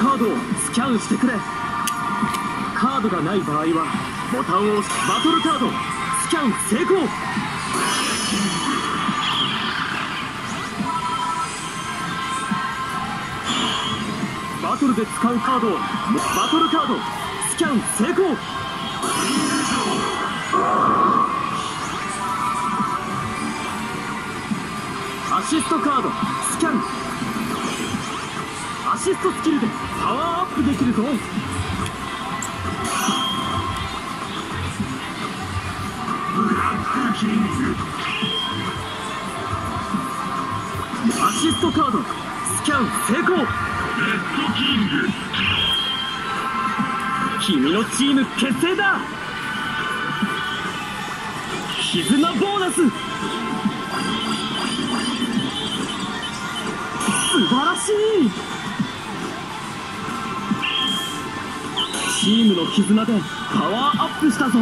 カードをスキャンしてくれ。カードがない場合はボタンを押しバトルカードスキャン成功。バトルで使うカードをバトルカードスキャン成功。アシストカードスキャン。シストスキルでパワーアップできるぞアシストカードスキャン成功。レッドキング君のチーム結成だ。絆ボーナス。素晴らしい。チームの絆でパワーアップしたぞ。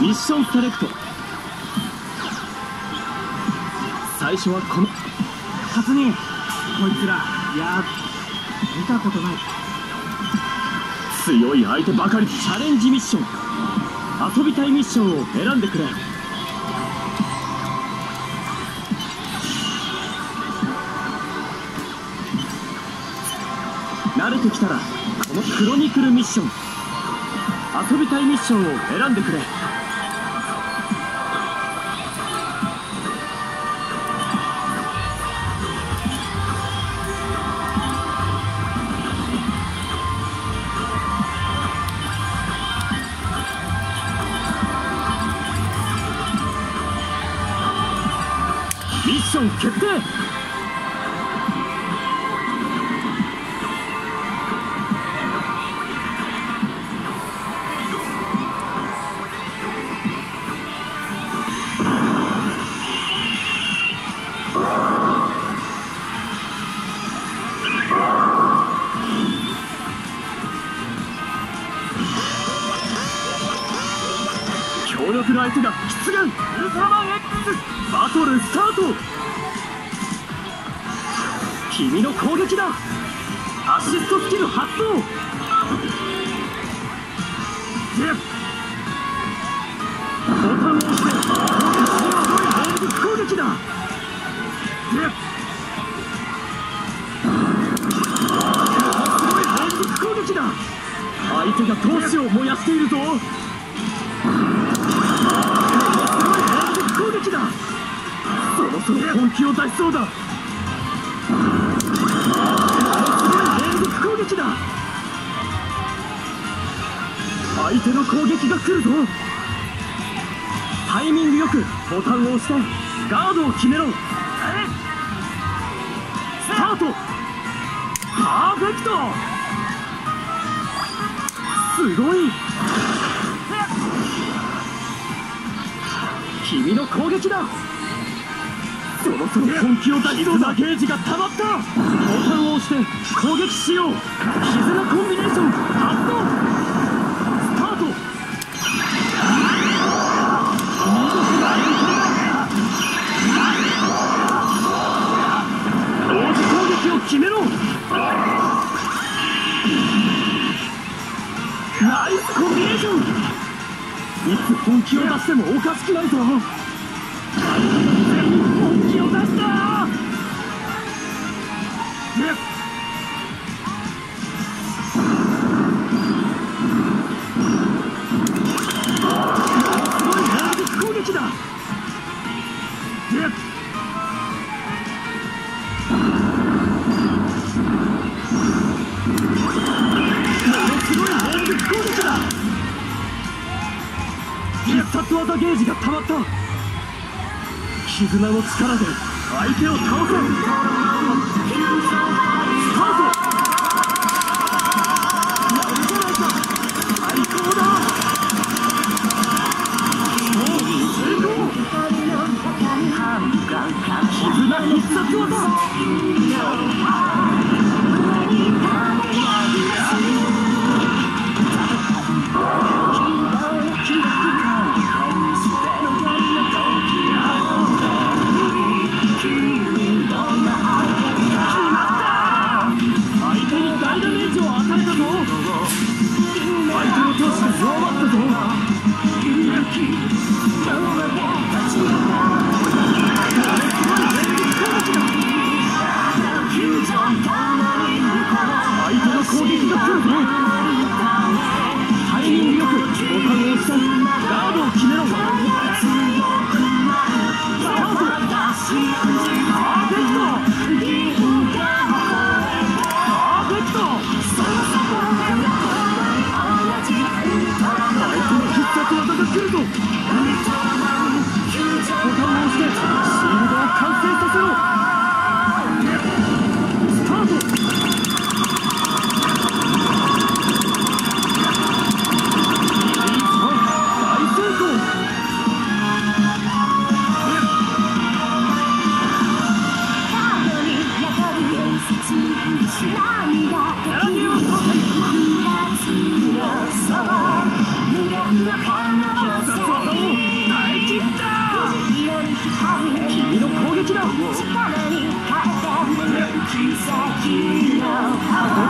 ミッションセレクト。最初はこの勝に。こいつらいや見たことない。強い相手ばかり。チャレンジミッション。遊びたいミッションを選んでくれ慣れてきたらこのクロニクルミッション遊びたいミッションを選んでくれ。ミッション決定！強力な相手が出現。ウルトラマン X バトルスタート。君の攻撃だ。アシストスキル発動。で。ボタンを押して連続攻撃だで。すごい連続攻撃だ相手が闘志を燃やしているぞそろそろ本気を出しそうだ。連続攻撃だ。相手の攻撃が来るぞ。タイミングよくボタンを押してガードを決めろ。スタート。パーフェクト。すごい。君の攻撃だ。そろそろ本気を出しそうなゲージが溜まった。ボタンを押して攻撃しよう。絆コンビネーション。気を出してもおかしくないぞ。本気を出したですごい連続攻撃だ。でものすごい連続攻撃だ必殺技ゲージが溜まった。絆の力で相手を倒せ。スタート絆必殺技 Thank you. 力に変えて奇跡の